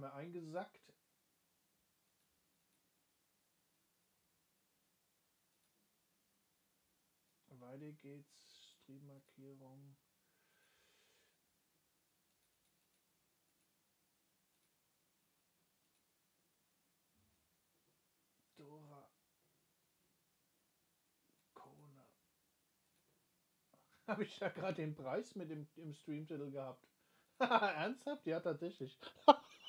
Mal eingesackt. Weiter geht's. Streammarkierung. Dora Kona. Habe ich da gerade den Preis mit dem im Streamtitel gehabt? Ernsthaft? Ja, tatsächlich.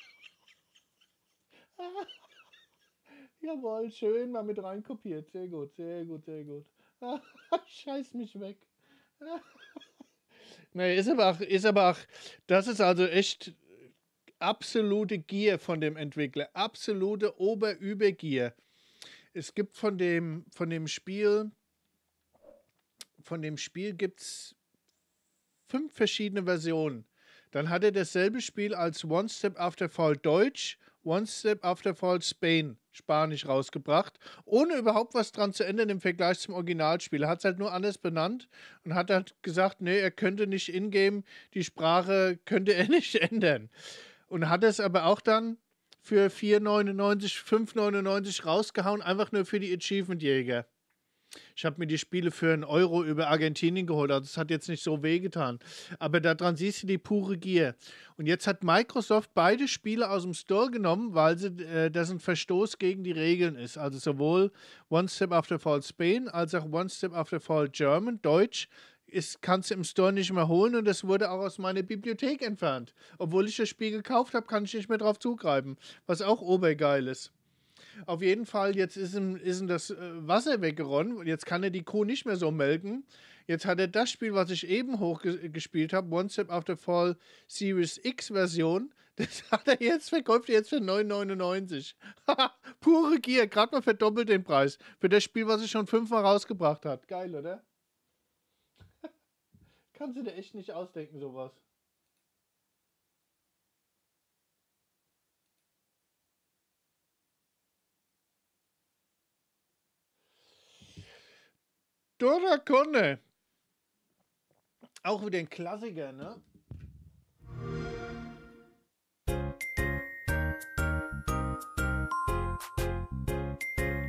Jawohl, schön mal mit reinkopiert. Sehr gut, sehr gut, sehr gut. Scheiß mich weg. nee, ist aber auch, ist aber auch, das ist also echt absolute Gier von dem Entwickler. Absolute Ober-Über-Gier. Es gibt von dem, von dem Spiel, von dem Spiel gibt es fünf verschiedene Versionen. Dann hat er dasselbe Spiel als One Step After Fall Deutsch, One Step After Fall Spain Spanisch rausgebracht, ohne überhaupt was dran zu ändern im Vergleich zum Originalspiel. Er hat es halt nur anders benannt und hat halt gesagt, nee, er könnte nicht in-game, die Sprache könnte er nicht ändern. Und hat es aber auch dann für 4,99, 5,99 rausgehauen, einfach nur für die Achievement-Jäger. Ich habe mir die Spiele für einen Euro über Argentinien geholt. Also es hat jetzt nicht so wehgetan. Aber daran siehst du die pure Gier. Und jetzt hat Microsoft beide Spiele aus dem Store genommen, weil sie, äh, das ein Verstoß gegen die Regeln ist. Also sowohl One Step After Fall Spain als auch One Step After Fall German, Deutsch, ist, kannst du im Store nicht mehr holen und das wurde auch aus meiner Bibliothek entfernt. Obwohl ich das Spiel gekauft habe, kann ich nicht mehr drauf zugreifen. Was auch obergeil ist. Auf jeden Fall, jetzt ist ihm, ist ihm das äh, Wasser weggeronnen jetzt kann er die Kuh nicht mehr so melken. Jetzt hat er das Spiel, was ich eben hochgespielt habe, One Step After Fall Series X Version, das hat er jetzt verkauft jetzt für 9,99. Pure Gier, gerade mal verdoppelt den Preis für das Spiel, was er schon fünfmal rausgebracht hat. Geil, oder? Kannst du dir echt nicht ausdenken, sowas. Dora Conne. Auch wieder ein Klassiker, ne?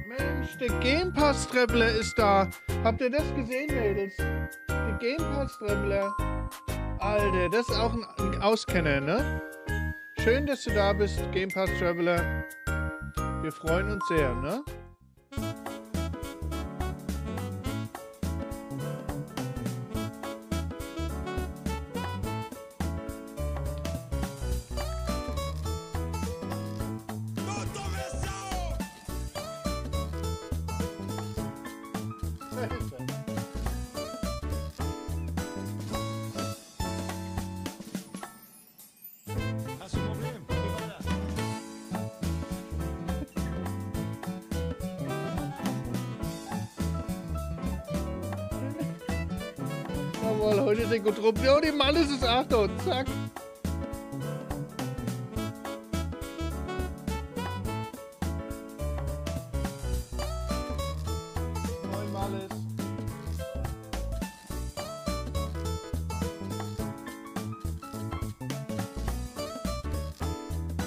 Mensch, der Game Pass Traveler ist da. Habt ihr das gesehen, Mädels? Der Game Pass Traveler. Alter, das ist auch ein Auskenner, ne? Schön, dass du da bist, Game Pass Traveler. Wir freuen uns sehr, ne? Deko-Truppe. Ja, die Mann ist es Achtung. Zack.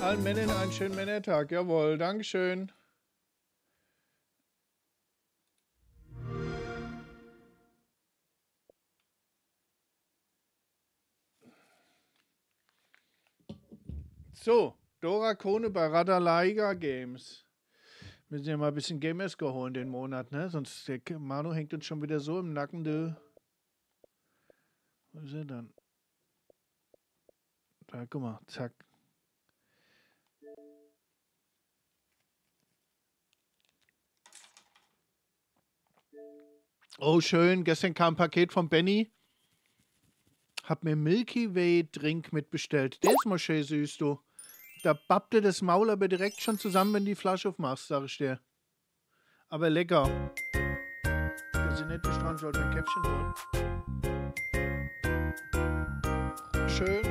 Allen Männern einen schönen Männertag. Jawohl, Dankeschön. So, Dora Kone bei Radalaiga Games. Müssen ja mal ein bisschen Gamers holen den Monat, ne? Sonst der Manu hängt uns schon wieder so im Nacken, du. Wo ist er dann? Da, guck mal, zack. Oh, schön. Gestern kam ein Paket von Benny. Hab mir Milky Way Drink mitbestellt. Der ist mal schön süß, du. Da babbt dir das Maul aber direkt schon zusammen, wenn du die Flasche aufmachst, sag ich dir. Aber lecker. Der sind nicht bestraft, sollte ein Käffchen holen. Schön,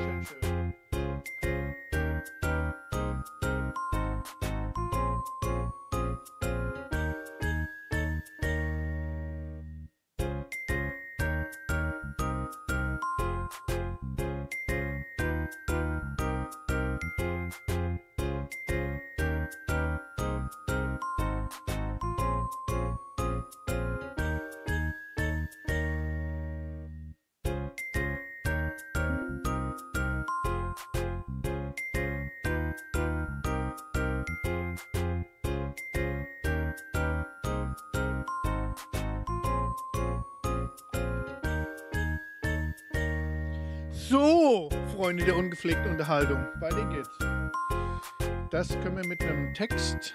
So, Freunde der ungepflegten Unterhaltung, weiter geht's. Das können wir mit einem Text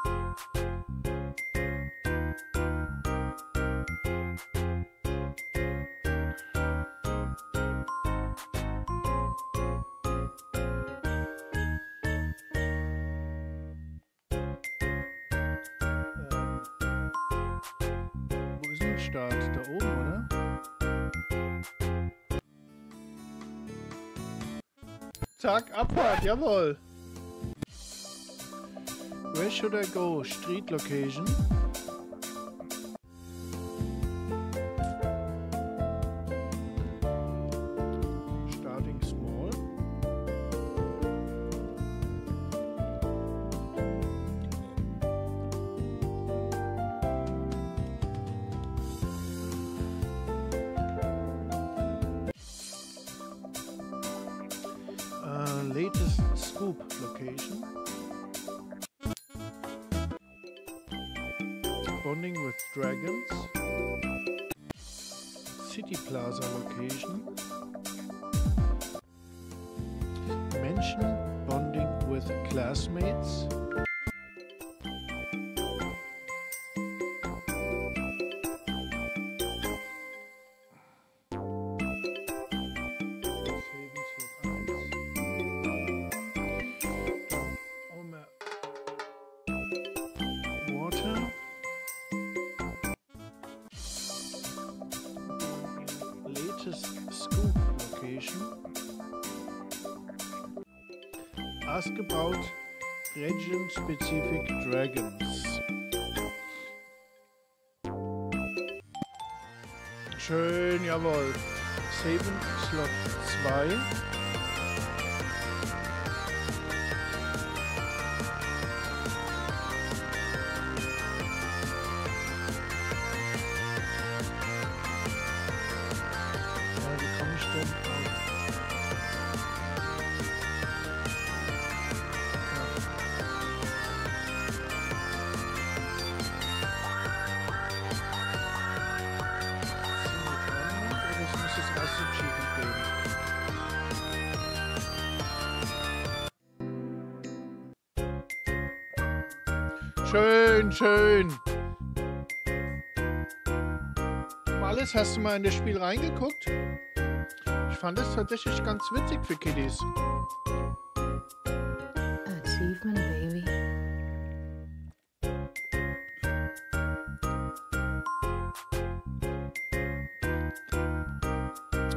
Zack, Abfahrt, jawohl. Where should I go? Street location. bonding with dragons, city plaza location, mention bonding with classmates, ausgebaut Region Specific Dragons. Schön, jawohl. Saben Slot 2. Alles, hast du mal in das Spiel reingeguckt? Ich fand es tatsächlich ganz witzig für Kiddies. Achievement, baby.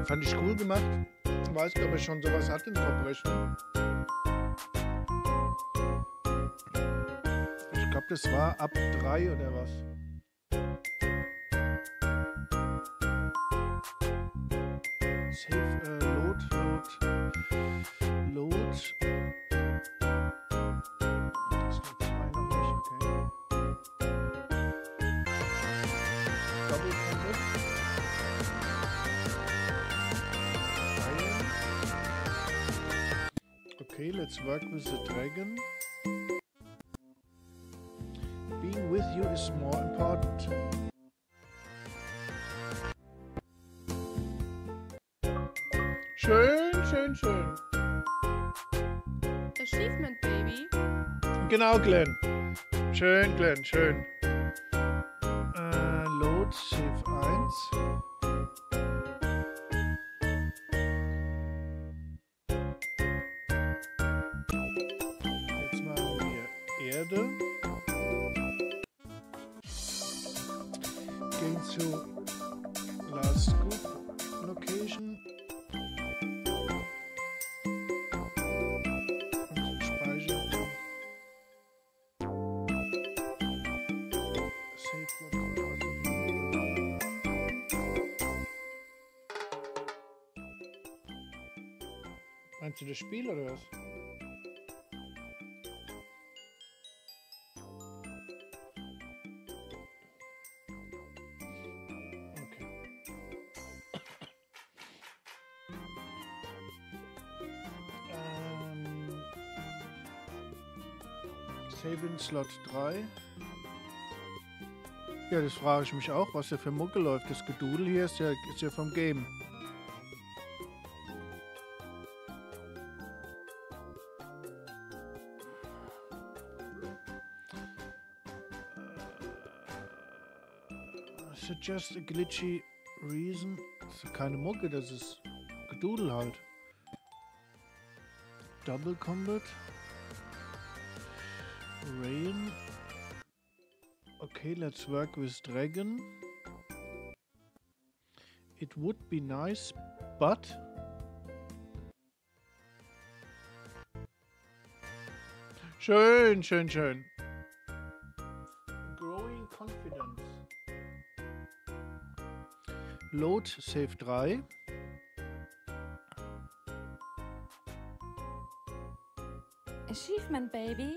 Fand ich cool gemacht. Ich weiß nicht, ob er schon sowas hat in Corporation. glaube, das war ab drei oder was. Let's work with the dragon. with you is more important. Schön, schön, schön. Achievement, Baby. Genau, Glenn. Schön, Glenn, schön. Äh, Load, Save 1. Okay. Ähm, Save in Slot 3. Ja, das frage ich mich auch, was da für Mucke läuft. Das Gedudel hier ist ja, ist ja vom Game. Just a glitchy reason? Das ist keine Mucke, das ist Gedudel halt. Double Combat. Rain. Okay, let's work with Dragon. It would be nice, but... Schön, schön, schön. Growing. Load Save 3. Achievement, baby.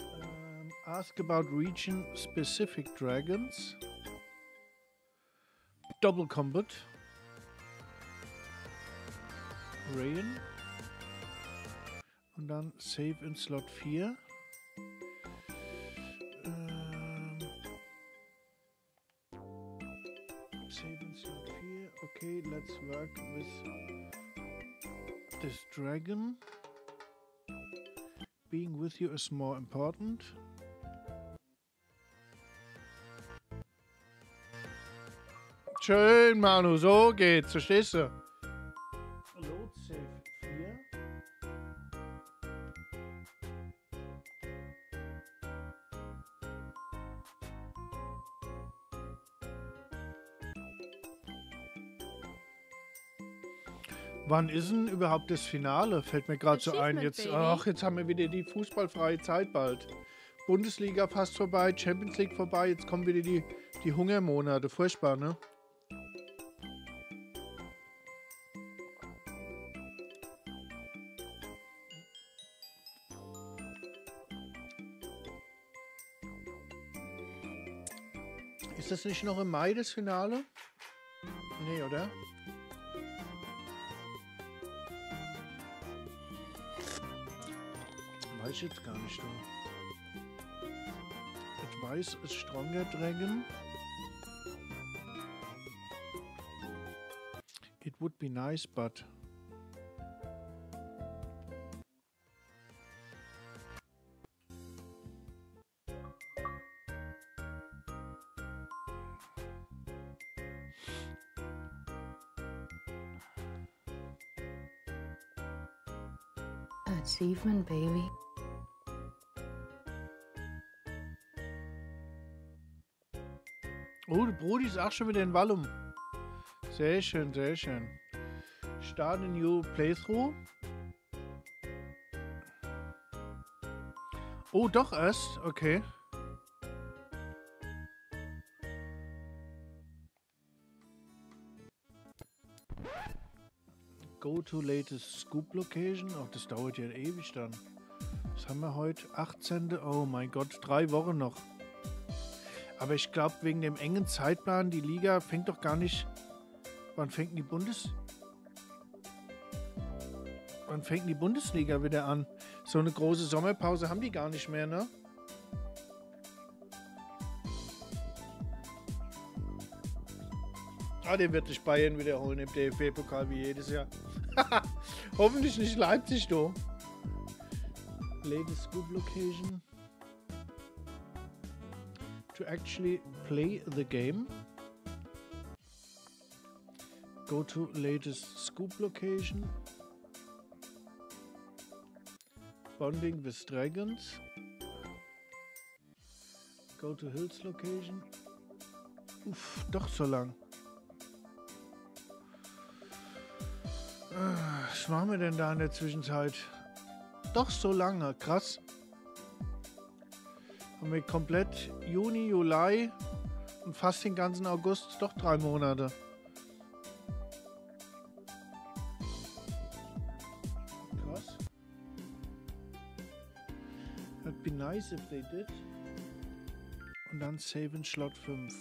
Um, ask about region specific dragons. Double combat. Rain. Und dann Save in Slot 4. Work with this dragon. Being with you is more important. Schön, Manu, so geht's, verstehst du? Wann ist denn überhaupt das Finale? Fällt mir gerade so ein. Jetzt, ach, jetzt haben wir wieder die fußballfreie Zeit bald. Bundesliga fast vorbei, Champions League vorbei, jetzt kommen wieder die, die Hungermonate. Furchtbar, ne? Ist das nicht noch im Mai das Finale? Nee, oder? Weiß ich jetzt gar nicht. Du. Advice is stronger dragon. It would be nice, but. Achievement, baby. Oh, der Brody ist auch schon wieder in Wallum. Sehr schön, sehr schön. Start a new playthrough. Oh, doch erst. Okay. Go to latest scoop location. Ach, das dauert ja ewig dann. Was haben wir heute? 18. Oh mein Gott, drei Wochen noch. Aber ich glaube, wegen dem engen Zeitplan, die Liga fängt doch gar nicht. Wann fängt die Bundes. Wann fängt die Bundesliga wieder an? So eine große Sommerpause haben die gar nicht mehr, ne? Ah, den wird sich Bayern wiederholen im DFB-Pokal wie jedes Jahr. Hoffentlich nicht Leipzig, du. Latest Scoop Location. To actually play the game. Go to latest scoop location. Bonding with dragons. Go to Hills location. Uff, doch so lang. Ah, Was machen wir denn da in der Zwischenzeit? Doch so lange, krass. Und mit komplett Juni, Juli und fast den ganzen August doch drei Monate. Krass. That'd be nice if they did. Und dann save in Slot 5.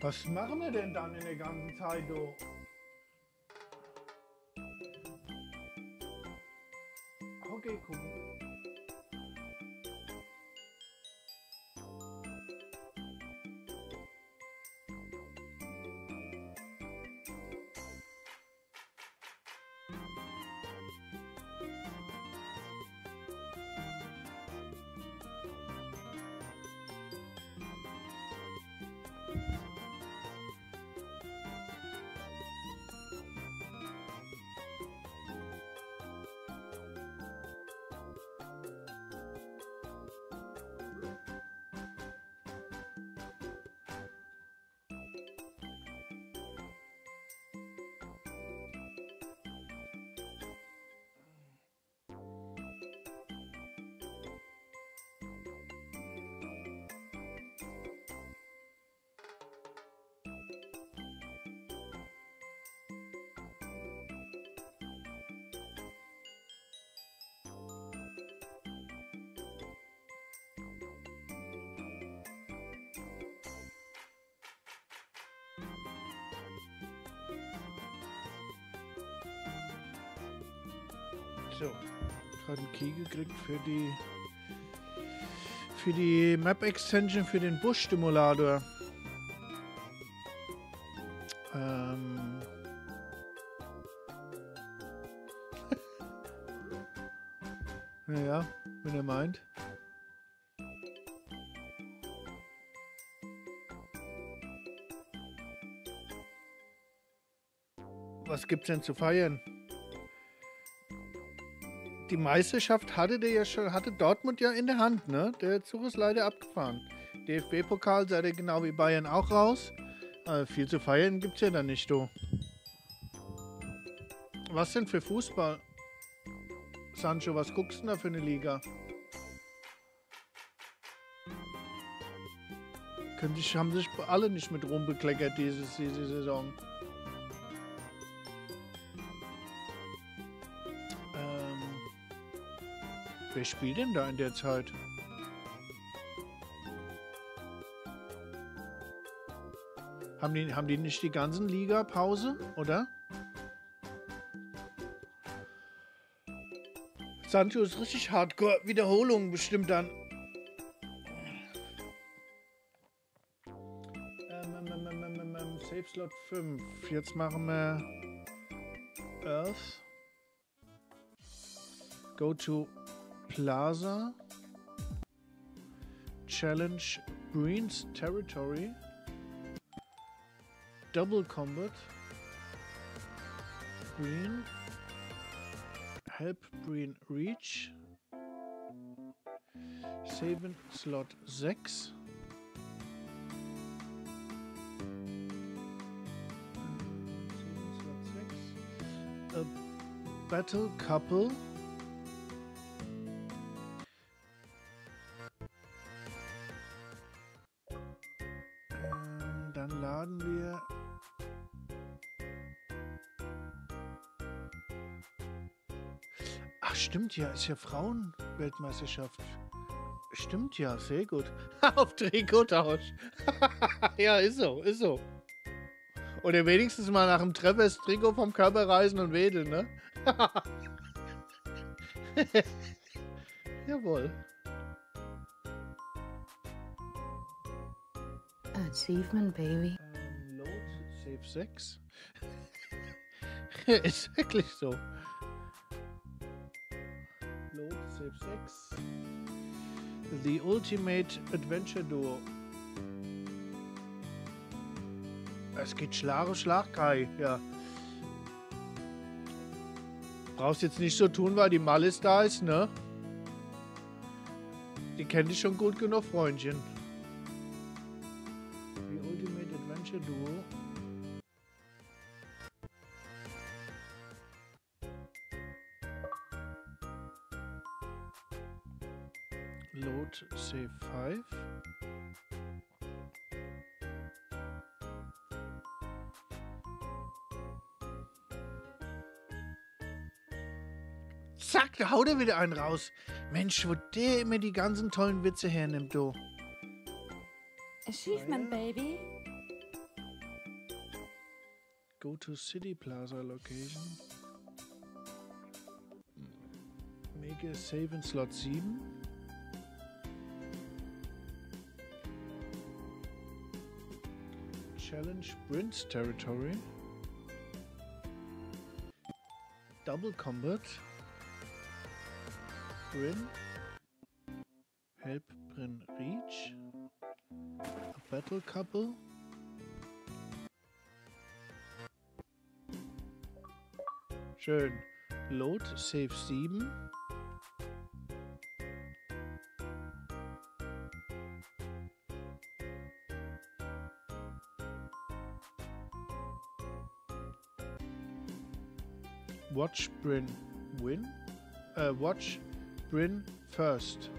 Was machen wir denn dann in der ganzen Zeit, du? So, gerade einen Key gekriegt für die für die Map Extension für den Busch Stimulator. Ähm naja, wenn er meint. Was gibt's denn zu feiern? Die Meisterschaft hatte der ja schon, hatte Dortmund ja in der Hand, ne? Der Zug ist leider abgefahren. DFB-Pokal seid ihr genau wie Bayern auch raus. Aber viel zu feiern gibt's ja dann nicht, du. Was denn für Fußball? Sancho, was guckst du da für eine Liga? Könnte ich, haben sich alle nicht mit rumbekleckert diese, diese Saison. Wer spielt denn da in der Zeit? Haben die, haben die nicht die ganzen Liga-Pause, oder? Sancho ist richtig hardcore. Wiederholung bestimmt dann. Ähm, ähm, ähm, Save Slot 5. Jetzt machen wir Earth. Go to Plaza. Challenge Breen's Territory. Double Combat. Breen. Help Breen reach. Save Slot 6. A battle couple. Stimmt ja, ist ja Frauenweltmeisterschaft. Stimmt ja, sehr gut. Auf Trikottausch. ja, ist so, ist so. Oder wenigstens mal nach dem Treffer das Trikot vom Körper reißen und wedeln, ne? Jawohl. Achievement, Baby. Ähm, load, Save 6. ist wirklich so. Save 6. The Ultimate Adventure Duo. Es geht Schlag auf Schlag, Kai. Ja. Brauchst jetzt nicht so tun, weil die Malis da ist, ne? Die kennt ich schon gut genug, Freundchen. The Ultimate Adventure Duo. und C5. Zack, da haut er wieder einen raus. Mensch, wo der immer die ganzen tollen Witze hernimmt, du. Achievement, Baby. Go to City Plaza Location. Hm. Make a save in Slot 7. Challenge Prince territory. Double combat. Bryn. Help Bryn reach. A battle couple. Schön. Load, Save 7. Watch Bryn win. Uh, watch Bryn first.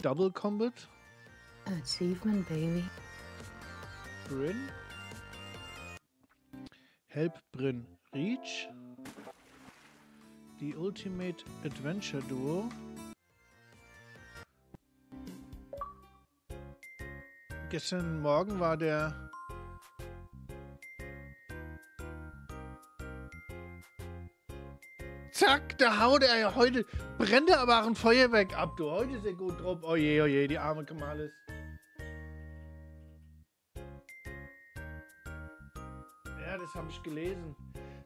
Double combat. Achievement, baby. Bryn. Help Bryn reach. The Ultimate Adventure Duo. Gestern Morgen war der da haut er ja heute, brennt er aber auch ein Feuerwerk ab, du. Heute ist er gut drauf. Oje, oje, die arme Kamalis. Ja, das habe ich gelesen.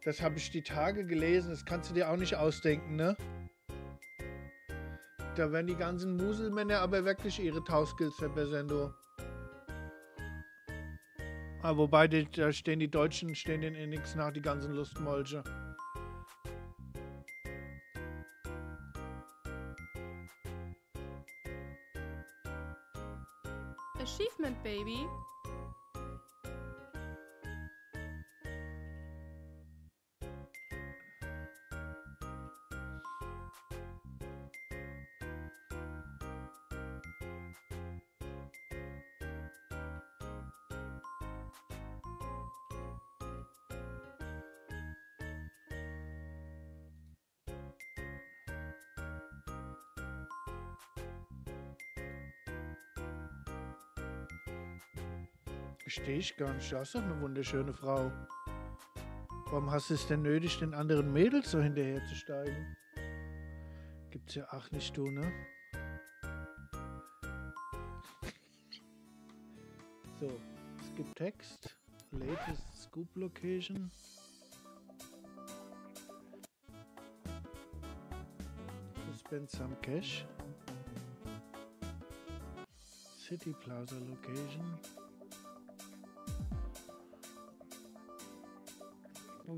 Das habe ich die Tage gelesen. Das kannst du dir auch nicht ausdenken, ne? Da werden die ganzen Muselmänner aber wirklich ihre Tauskills verbessern, du. Ah, wobei, die, da stehen die Deutschen, stehen denen in nichts nach, die ganzen Lustmolche. Baby. Ich gar nicht. Du hast doch eine wunderschöne Frau. Warum hast du es denn nötig, den anderen Mädels so hinterher zu steigen? Gibt's ja ach nicht du, ne? So, es gibt Text. Latest Scoop Location. To spend some cash. City Plaza Location.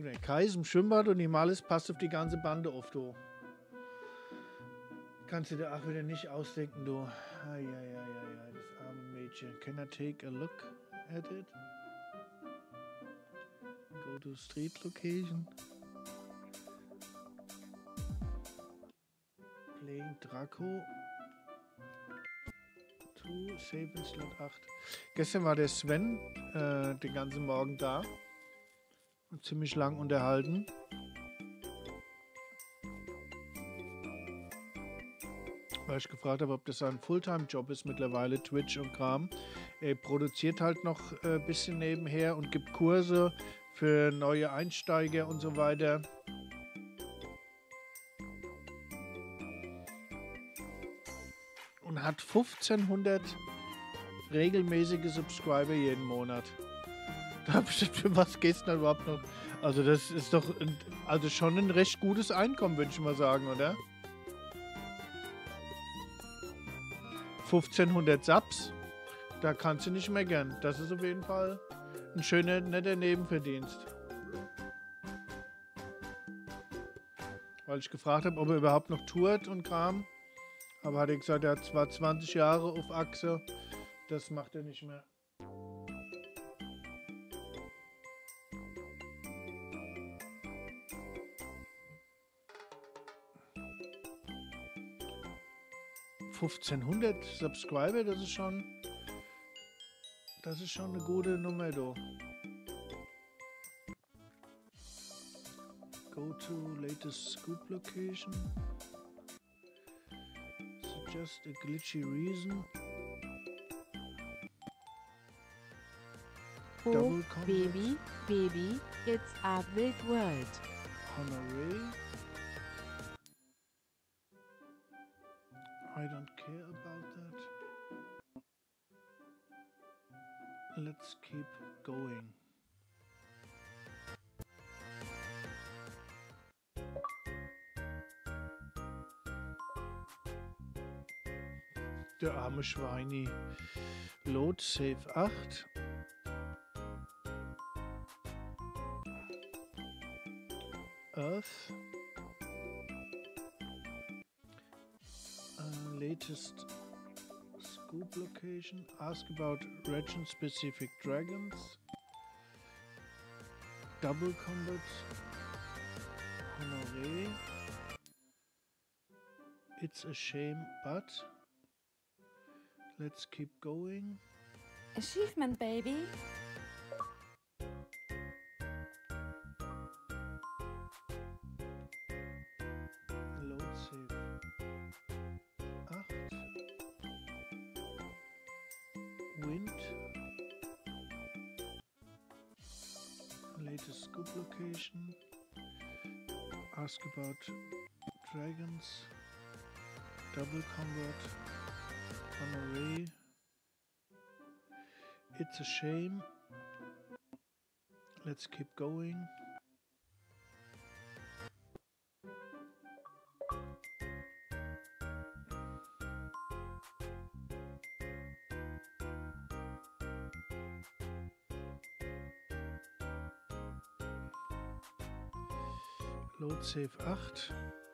Der Kai im Schwimmbad und die Malis passt auf die ganze Bande auf, du. Kannst du dir auch wieder nicht ausdenken, du. Eieieiei, das arme Mädchen. Can I take a look at it? Go to street location. Playing Draco. 2, Save Slot 8. Gestern war der Sven äh, den ganzen Morgen da ziemlich lang unterhalten. Weil ich gefragt habe, ob das ein Fulltime-Job ist mittlerweile, Twitch und Kram. Er produziert halt noch ein äh, bisschen nebenher und gibt Kurse für neue Einsteiger und so weiter. Und hat 1500 regelmäßige Subscriber jeden Monat. Da bestimmt für was geht's denn überhaupt noch? Also das ist doch also schon ein recht gutes Einkommen, würde ich mal sagen, oder? 1500 Subs, da kannst du nicht meckern. Das ist auf jeden Fall ein schöner, netter Nebenverdienst. Weil ich gefragt habe, ob er überhaupt noch tourt und Kram. Aber hat er gesagt, er hat zwar 20 Jahre auf Achse, das macht er nicht mehr. 1500 Subscriber, das ist schon, das ist schon eine gute Nummer, du. Go to latest scoop location. Suggest a glitchy reason. Oh, Baby, Baby, it's a big world. Honoré. Don't care about that. Let's keep going. Der arme Schweini. Load Save 8. Earth. Latest scoop location. Ask about region specific dragons. Double combat. Honoré. It's a shame, but let's keep going. Achievement, baby. Double. Honoré. It's a shame. Let's keep going. Load Save 8.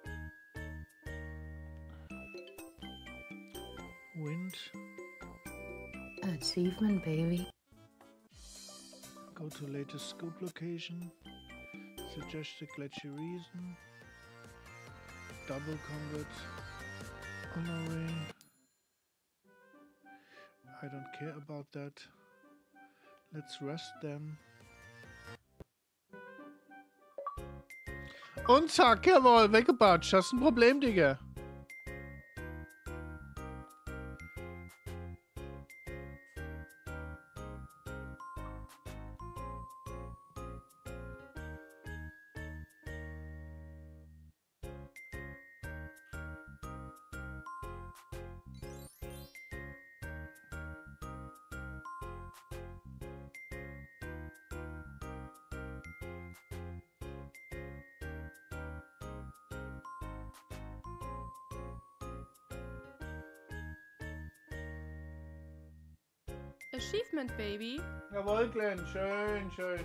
Wind. Achievement, baby. Go to latest scoop location. Suggest a glitchy reason. Double combat. Honoring. I don't care about that. Let's rest them. Und zack, jawohl, weggebatscht. Hast ein Problem, Digga. Achievement Baby. Jawohl, Glenn. Schön, schön.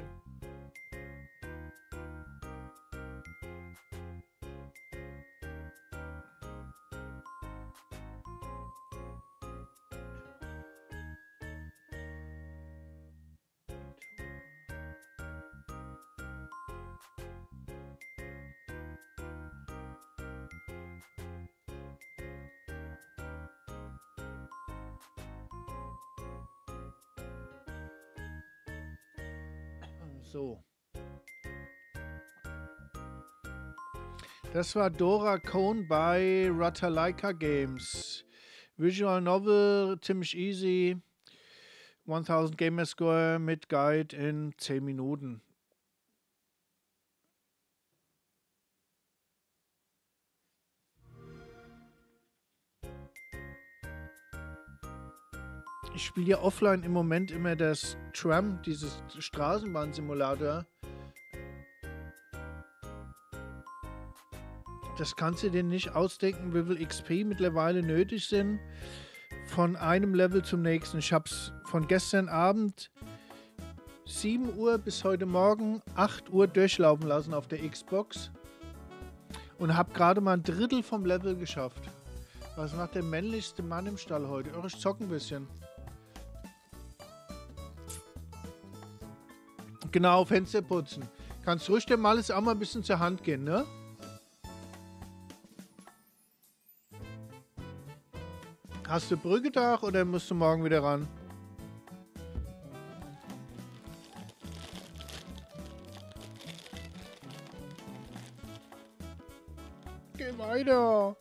Das war Dora Cohn bei Ratalaika Games. Visual Novel, ziemlich easy. 1000 Gamer Score mit Guide in 10 Minuten. Ich spiele ja offline im Moment immer das Tram, dieses Straßenbahnsimulator. Das kannst du dir nicht ausdenken, wie viel XP mittlerweile nötig sind. Von einem Level zum nächsten. Ich habe es von gestern Abend 7 Uhr bis heute Morgen 8 Uhr durchlaufen lassen auf der Xbox. Und habe gerade mal ein Drittel vom Level geschafft. Was macht der männlichste Mann im Stall heute? Oh, ich zocke ein bisschen. Genau, Fenster putzen. Kannst ruhig dem alles auch mal ein bisschen zur Hand gehen, ne? Hast du Brüggetag oder musst du morgen wieder ran? Geh weiter.